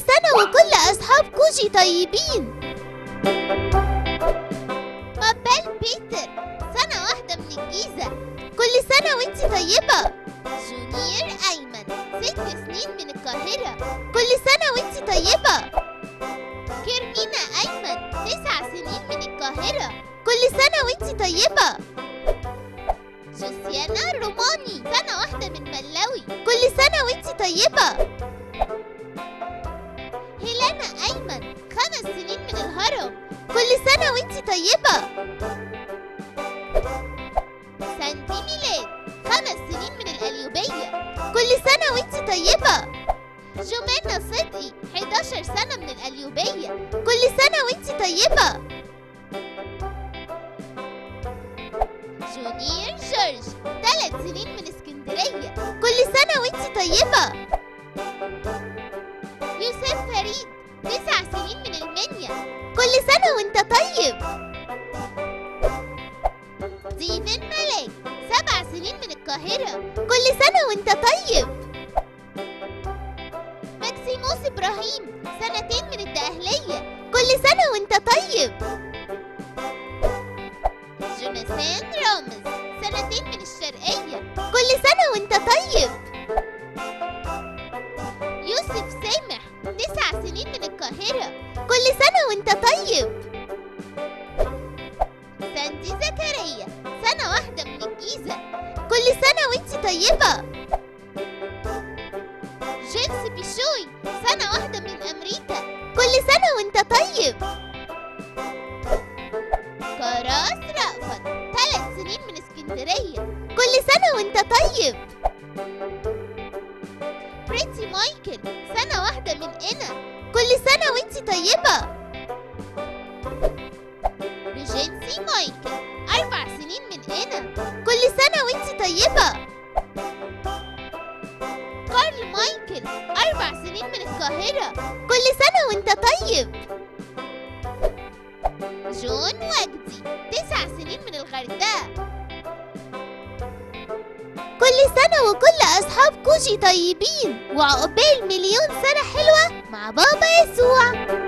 سنة وكل أصحاب كوجي طيبين. مابيل بيتر سنة واحدة من الجيزة. كل سنة وانتي طيبة. جونيور أيمن ست سنين من القاهرة. كل سنة وانتي طيبة. كيرمينا أيمن تسع سنين من القاهرة. كل سنة وانتي طيبة. جوسيانا روماني سنة واحدة من ملاوي. كل سنة وانتي طيبة. هيلانا أيمن خمس سنين من الهرم. كل سنة وانتي طيبة. ساندي ميلاد خمس سنين من القليوبية كل سنة وانتي طيبة. جمانة صدقي 11 سنة من القليوبية كل سنة وانتي طيبة. جونيور جورج ثلاث سنين من اسكندرية. كل سنة وانتي طيبة. كل سنة وانت طيب. ستيفن ملاك سبع سنين من القاهرة. كل سنة وانت طيب. ماكسيموس إبراهيم سنتين من الدقهلية. كل سنة وانت طيب. جوناثان رامز سنتين من الشرقية. كل سنة وانت طيب. يوسف سامح تسع سنين من القاهرة. سنة وانت طيب. ساندي زكريا سنة واحدة من الجيزة. كل سنة وانت طيبة. جيمس بيشوي سنة واحدة من أمريكا. كل سنة وانت طيب. كراس رأفت ثلاث سنين من اسكندرية. كل سنة وانت طيب. بريتي مايكل سنة واحدة من قنا. كل سنة وانت طيبة. ريجنسي مايكل أربع سنين من قنا كل سنة وانت طيبة. كارل مايكل أربع سنين من القاهرة. كل سنة وانت طيب. جون وجدي تسع سنين من الغردقة. كل سنة وكل أصحاب كوجي طيبين وعقبال مليون سنة حلوة مع بابا يسوع.